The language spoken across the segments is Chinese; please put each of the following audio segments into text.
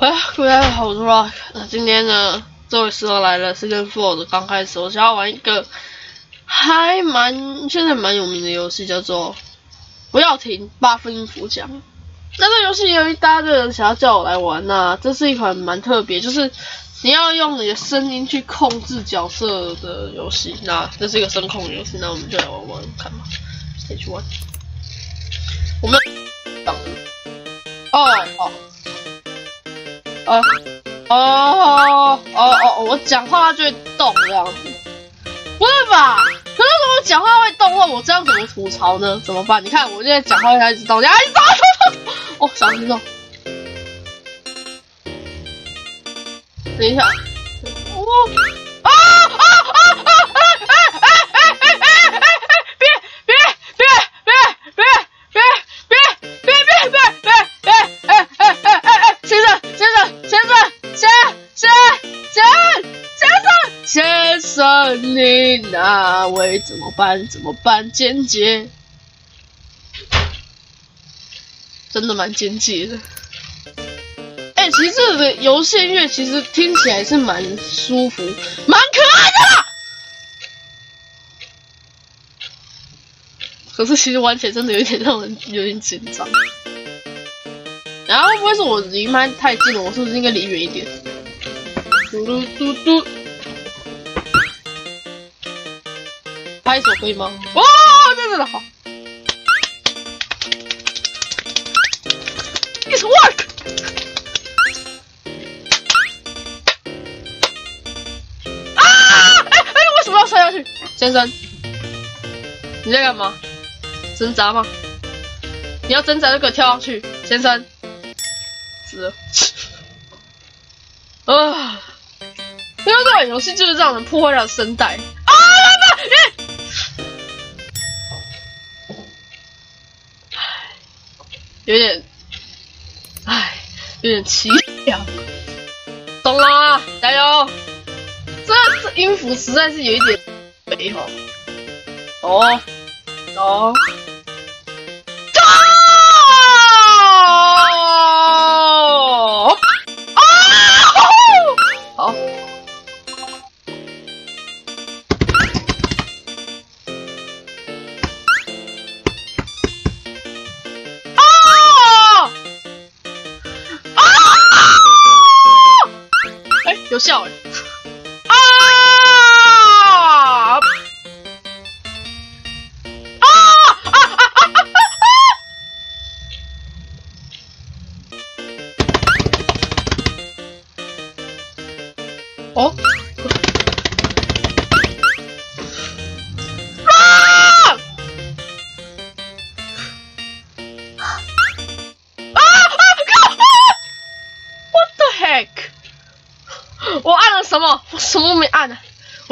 哎，大家好，我是 Rock。那今天呢，这位时候来了，是跟 Fold 刚开始，我想要玩一个还蛮现在蛮有名的游戏，叫做不要停八分音符奖。那这游戏有一大堆人想要叫我来玩呐，这是一款蛮特别，就是你要用你的声音去控制角色的游戏。那这是一个声控游戏，那我们就来玩玩看吧。Stage One，我们哦哦。哦哦哦哦！我讲话就会动这样子，不是吧？可是如果我讲话会动的话，我这样怎么吐槽呢？怎么办？你看我现在讲话开始动，哎，动动动！哦，小心动！等一下，哦。你那位怎么办？怎么办？简洁，真的蛮简洁的。哎，其实这个游戏音乐其实听起来是蛮舒服、蛮可爱的啦。可是其实玩起来真的有点让人有点紧张。然后会不会是我离麦太近了？我是不是应该离远一点？嘟嘟嘟嘟。拍手可以吗？哇，这真的好！It's work。啊！哎哎，为什么要摔下去？先生，你在干嘛？挣扎吗？你要挣扎就给我跳上去，先生。是。啊！因为这款游戏就是让人破坏了声带。有点，唉，有点凄凉。懂了，加油！这这音符实在是有一点美好。哦，哦。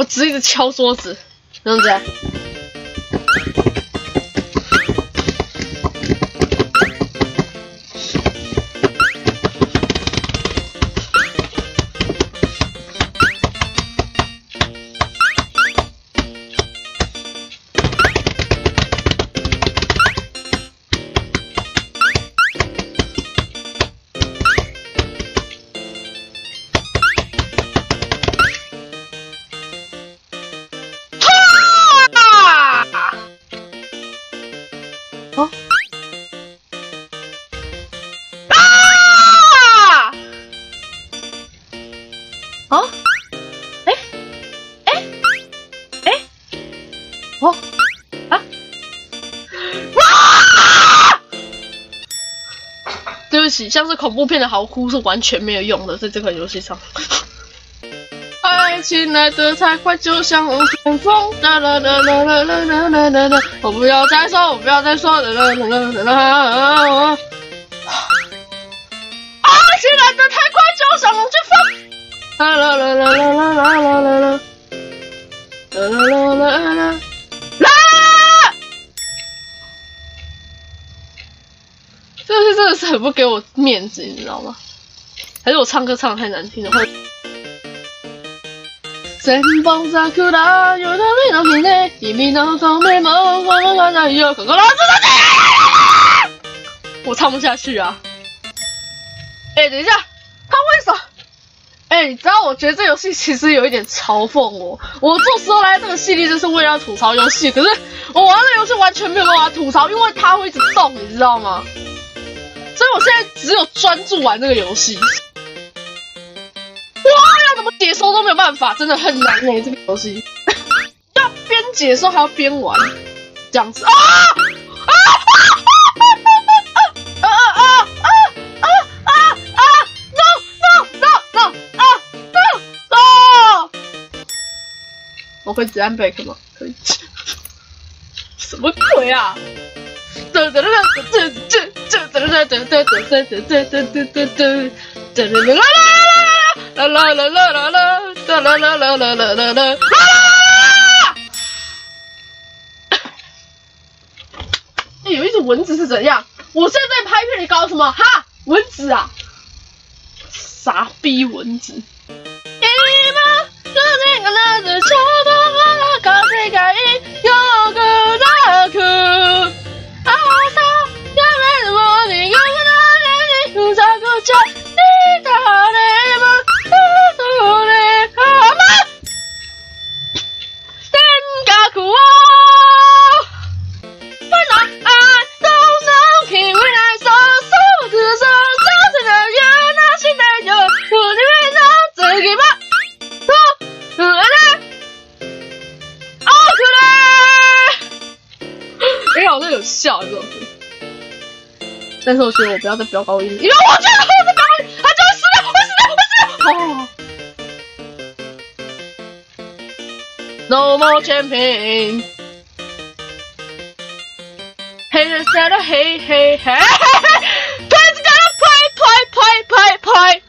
直一直敲桌子，这样子。哦，哎，哎，哎，哦，啊，哇！对不起，像是恐怖片的嚎哭是完全没有用的，在这款游戏上。爱情来得太快，就像龙卷风。啦啦啦啦啦啦啦啦啦！我不要再说，我不要再说。啦啦啦啦啦！爱情来的太快，就像龙卷风。啦啦啦啦啦啦啦啦啦啦啦啦啦啦啦！啦！这个真的是很不给我面子，你知道吗？还是我唱歌唱的太难听了？前方在哭的，有的没的皮内，一米脑中没梦，我们看到有可可拉子的我唱不下去啊！哎，等一下，他为什么？哎，你知道我觉得这游戏其实有一点嘲讽我。我做时候来这个系列就是为了吐槽游戏，可是我玩这游戏完全没有办法吐槽，因为它会一直动，你知道吗？所以我现在只有专注玩这个游戏。解说都没有办法，真的很难哎，这个游戏。要边解说还要边玩，这样子。啊！啊！啊！啊！啊！啊！啊！啊！啊！No no no no 啊！啊！啊！我会只按 back 吗？可以。什么鬼啊？噔噔噔噔噔噔。哒哒哒哒哒哒哒哒哒哒哒哒哒哒哒啦啦啦啦啦啦啦啦啦啦啦啦啦啦啦！哎，有一种蚊子是怎样？我现在在拍片，你搞什么？哈，蚊子啊！傻逼蚊子！笑 但是我觉得我不要再飙高音，因为我觉得我再飙高音，他就会死掉，会死掉，会死掉。哦。No more champion. Hey, said, hey, hey, hey. Please gotta play, play, play, play, play.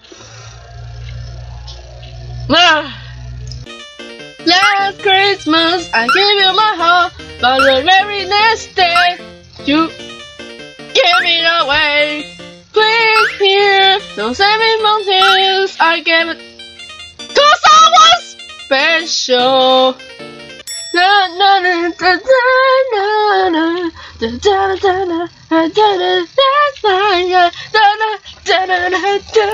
Last Christmas, I gave you my heart, but the very next day. You give it away. Please here, don't save me from tears. I gave it to someone special. Na na na da da na na da da da da da da da that's fine da da da da da da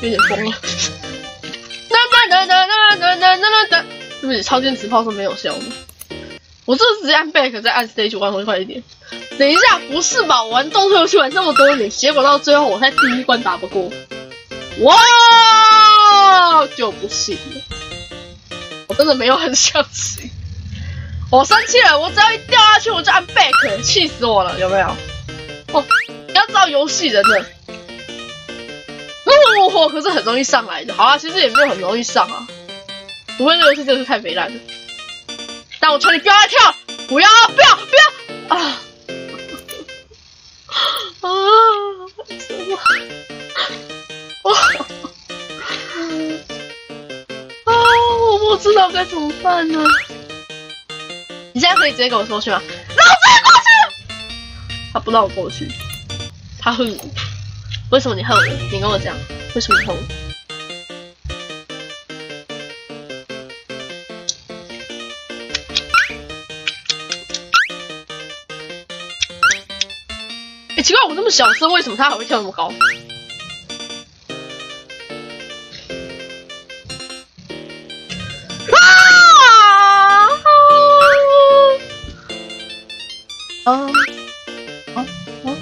有点疯了。哒哒哒哒哒哒哒哒哒，是不是超电磁炮是没有效的？我这是直接按 back 再按 stage one 会快一点。等一下，不是吧？我玩动作游戏玩这么多年，结果到最后我才第一关打不过，哇，就不行了。我真的没有很相信，我生气了。我只要一掉下去，我就按 back，气死我了，有没有？哦，你要知道游戏人的，哦，可是很容易上来的。好啊，其实也没有很容易上啊，除非这游戏真的是太肥烂了。但我求你不要跳，不要不要不要啊啊！什么？啊！我不知道该怎么办呢。你现在可以直接跟我说去吗？让我直接过去。他不让我过去，他恨我。为什么你恨我？你跟我讲，为什么你恨我？奇怪，我那么小声，为什么他还会跳那么高？啊！啊！啊！啊！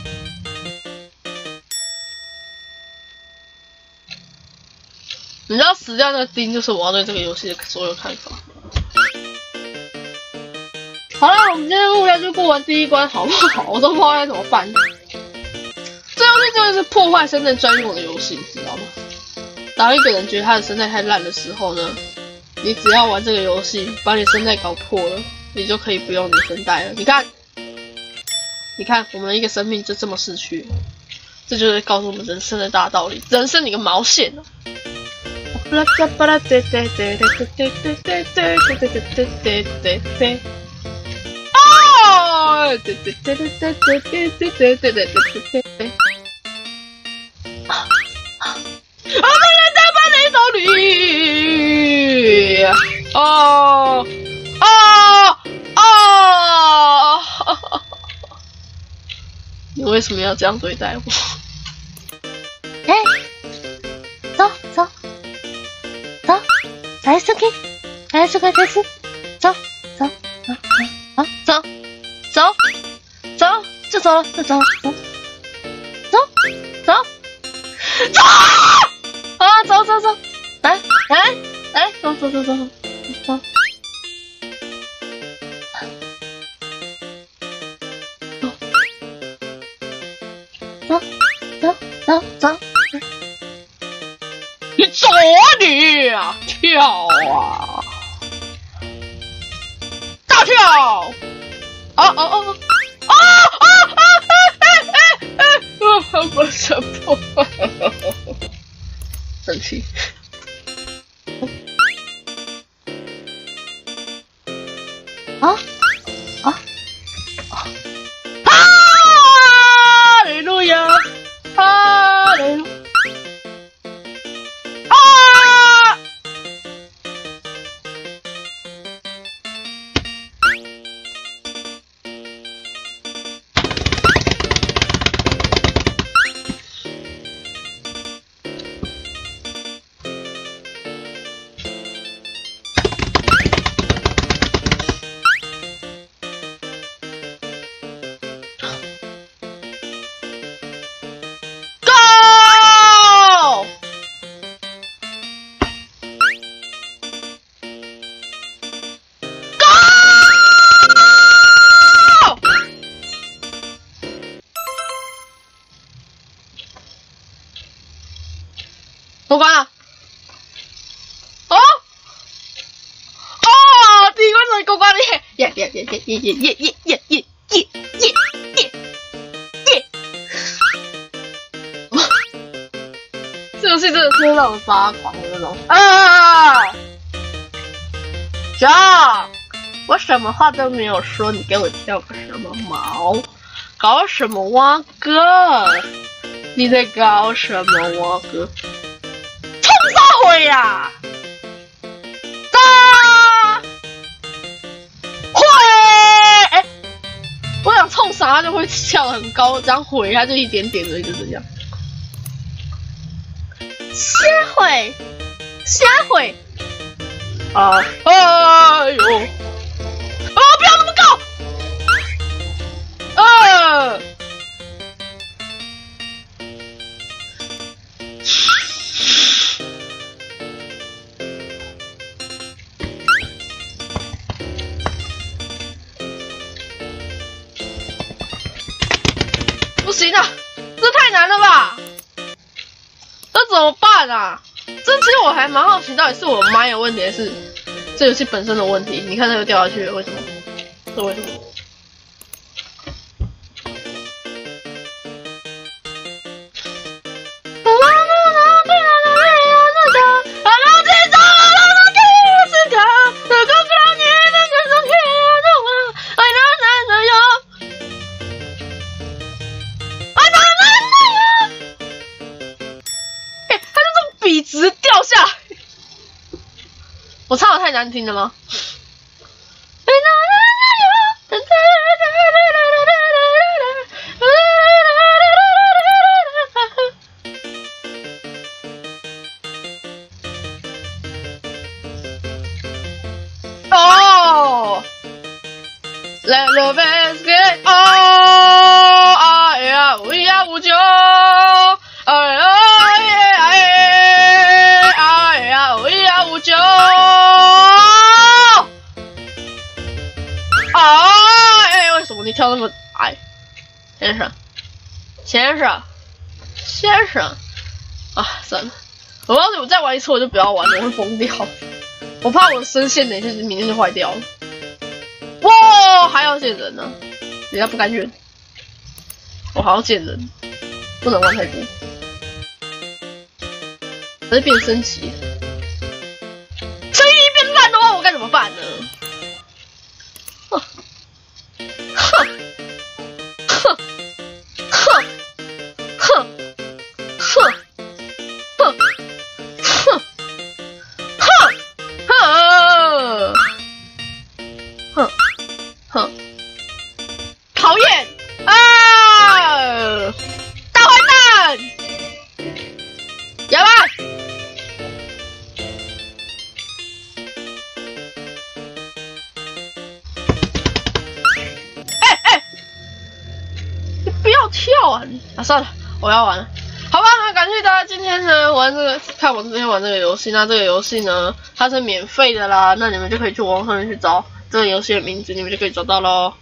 你知道死掉那个钉就是我要对这个游戏的所有看法。好了，我们今天目标就过完第一关，好不好？我都不知道该怎么办。这就是破坏生态专用的游戏，你知道吗？当一个人觉得他的生态太烂的时候呢，你只要玩这个游戏，把你生态搞破了，你就可以不用你生态了。你看，你看，我们一个生命就这么逝去，这就是告诉我们人生的大道理。人生你个毛线啊！我不能再抱你走你哦哦哦你为什么要这样对待我？哎走走。走来三 k 来四 k 开心走走走走啊走走走就走了就走了走。走，啊，走走走，来来来，走走走走走。走走走走，你走啊你！跳啊！大跳！哦哦哦哦哦哦！哎哎哎哎！我不什么？sí. 我关了。哦，哦，第一关终于过关了耶！耶耶耶耶耶耶耶耶耶耶耶耶耶！这游戏真的是让我发狂的那种啊！呀，我什么话都没有说，你给我跳个什么毛？搞什么蛙哥？你在搞什么蛙哥？会呀，啊！我想冲啥就会跳很高，这样毁它就一点点的，就是这样。先毁，先毁，啊！哎呦，到底是我麦有问题，还是这游戏本身的问题？你看，它又掉下去了，为什么？这为什么？能听的吗？你跳那么矮，先生，先生，先生，啊，算了，我要是我再玩一次，我就不要玩了，我会疯掉。我怕我的声线等一下明天就坏掉了。哇，还要见人呢，人家不甘愿，我还要见人，不能玩太多，还是变升级，啊，算了，我要玩了。好吧，那感谢大家今天呢玩这个，看我今天玩这个游戏。那这个游戏呢，它是免费的啦，那你们就可以去网上面去找这个游戏的名字，你们就可以找到喽。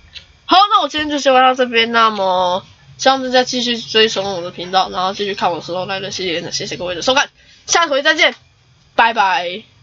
好，那我今天就先玩到这边。那么，希望大家继续追踪我的频道，然后继续看我石头来的系列。谢谢各位的收看，下回再见，拜拜。